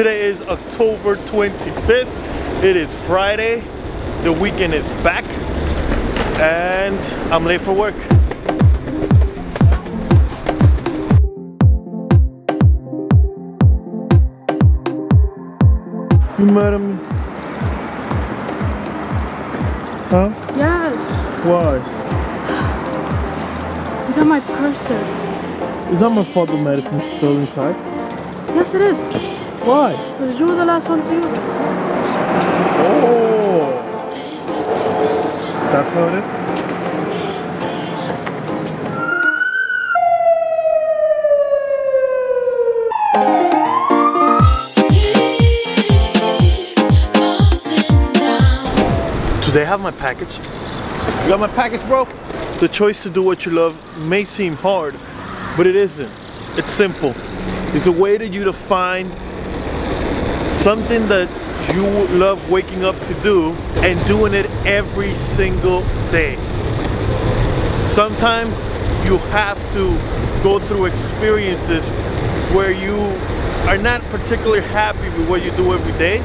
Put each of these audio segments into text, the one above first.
Today is October 25th. It is Friday. The weekend is back and I'm late for work. You mad at me? Huh? Yes. Why? You got my purse there. Is that my father medicine spilled inside? Yes, it is. Why? Because you were the last one to use it. Oh. That's how it is? Do they have my package? You got my package, bro? The choice to do what you love may seem hard, but it isn't. It's simple. It's a way to you to find something that you love waking up to do and doing it every single day. Sometimes you have to go through experiences where you are not particularly happy with what you do every day,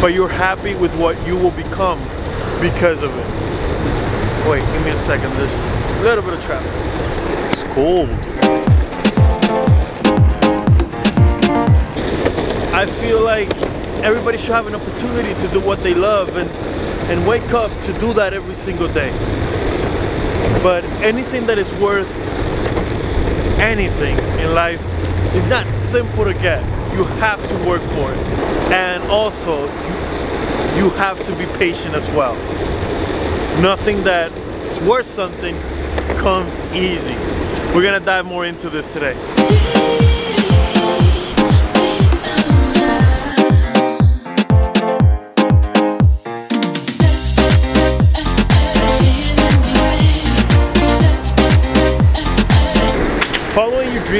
but you're happy with what you will become because of it. Wait, give me a second. There's a little bit of traffic. It's cold. I feel like everybody should have an opportunity to do what they love and, and wake up to do that every single day. But anything that is worth anything in life is not simple to get. You have to work for it. And also, you, you have to be patient as well. Nothing that is worth something comes easy. We're gonna dive more into this today.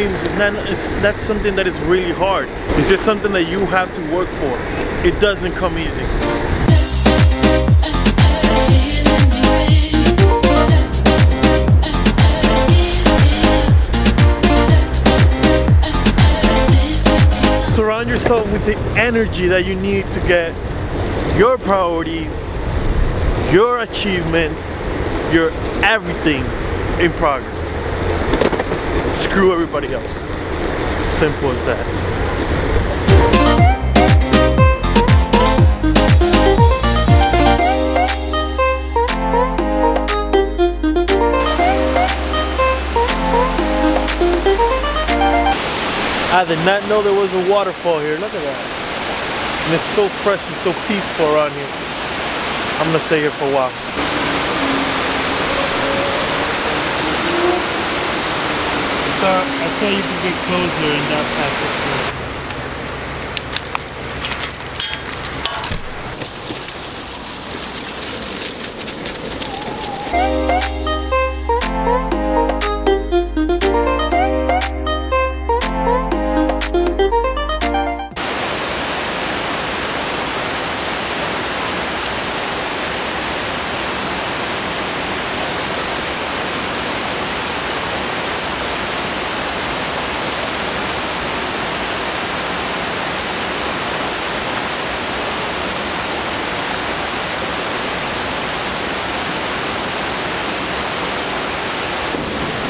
Dreams is not, is not something that is really hard. It's just something that you have to work for. It doesn't come easy. Surround yourself with the energy that you need to get your priorities, your achievements, your everything in progress. Screw everybody else. Simple as that. I did not know there was a waterfall here. Look at that. And it's so fresh and so peaceful around here. I'm gonna stay here for a while. Thought I thought you could get closer and not pass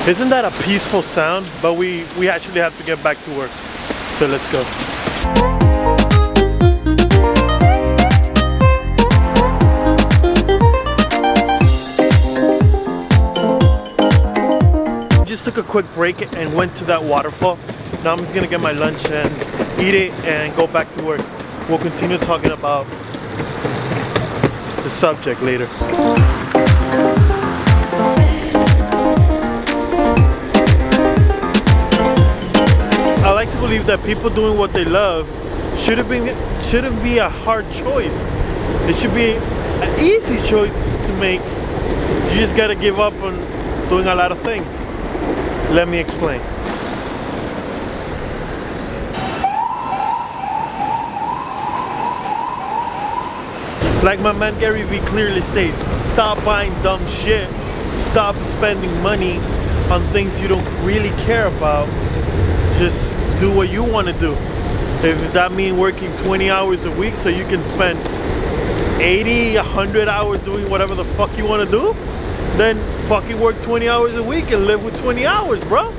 Isn't that a peaceful sound? But we, we actually have to get back to work. So let's go. Just took a quick break and went to that waterfall. Now I'm just gonna get my lunch and eat it and go back to work. We'll continue talking about the subject later. Believe that people doing what they love shouldn't be shouldn't be a hard choice. It should be an easy choice to make. You just gotta give up on doing a lot of things. Let me explain. Like my man Gary Vee clearly states, stop buying dumb shit. Stop spending money on things you don't really care about. Just do what you want to do. If that means working 20 hours a week so you can spend 80, 100 hours doing whatever the fuck you want to do, then fucking work 20 hours a week and live with 20 hours, bro.